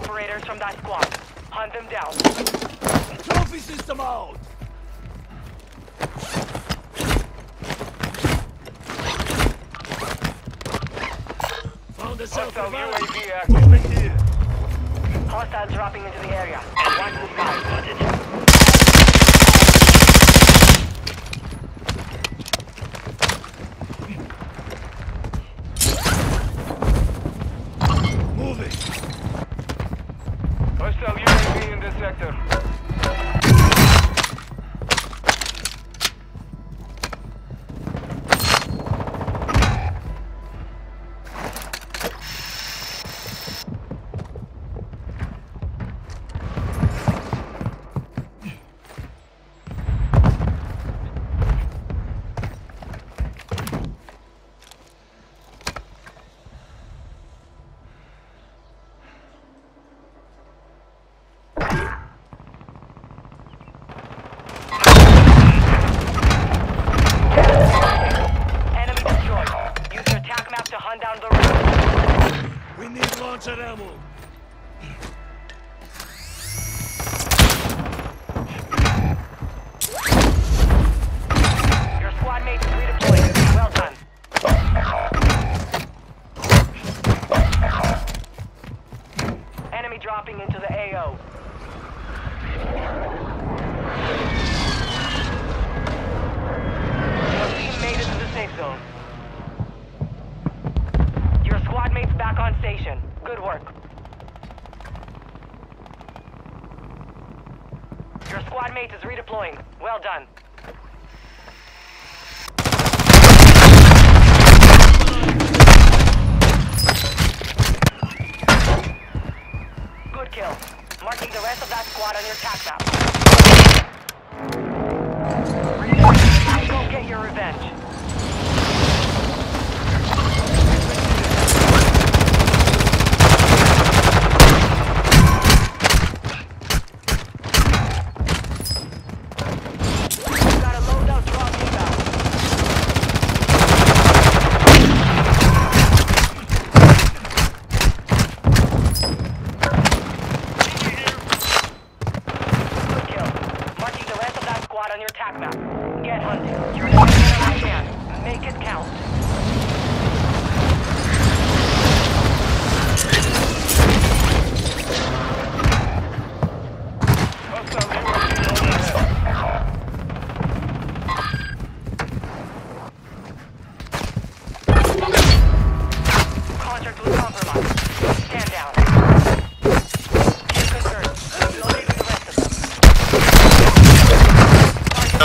operators from that squad. Hunt them down. Trophy system out! Hostile UAV active. Hostiles dropping into the area. One move five. Seremo. is redeploying. Well done.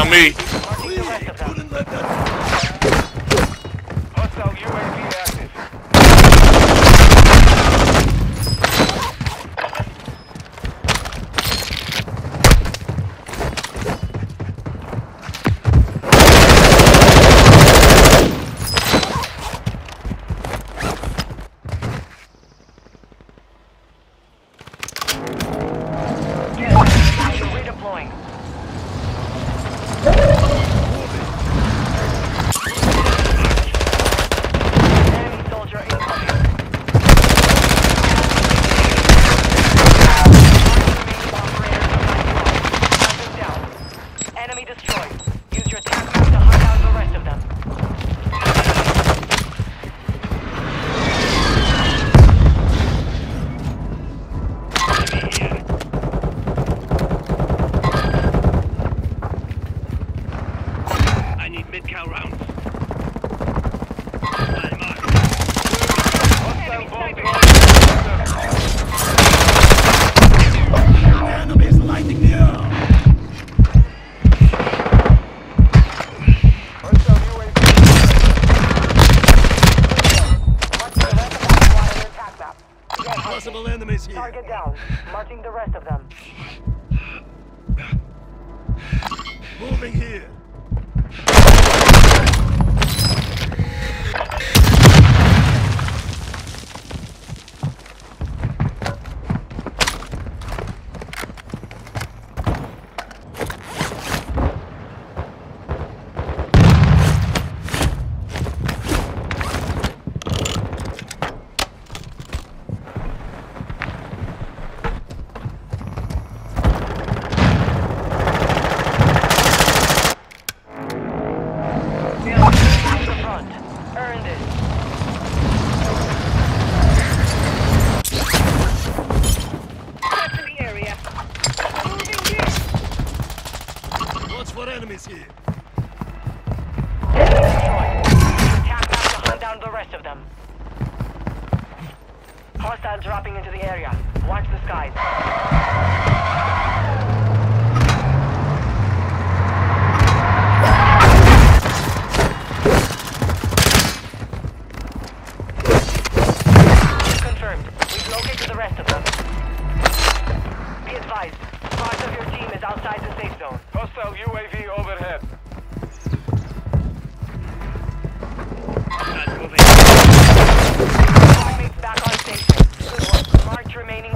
me. Target down. Marching the rest of them. Moving here. Here. Watch for enemies here. Attack back to hunt down the rest of them. Hostile dropping into the area. Watch the skies.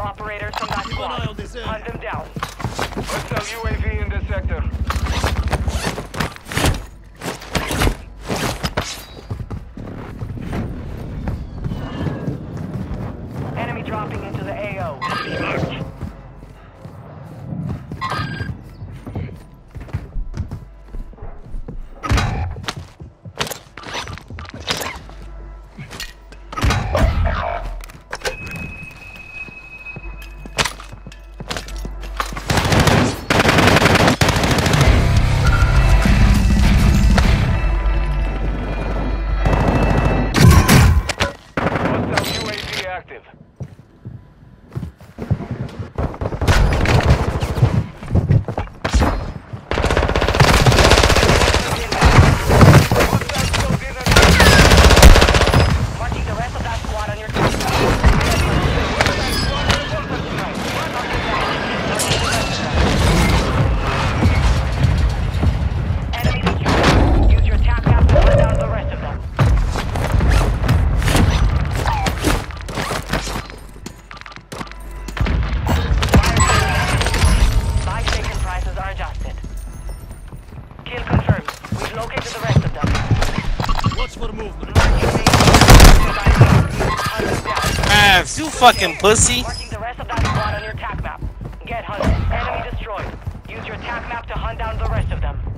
Operators from that squad. on this area. Hunt them down. Hostile UAV in this sector. Fucking pussy. Marking the rest of that squad on your tac map. Get hunted. Enemy destroyed. Use your tac map to hunt down the rest of them.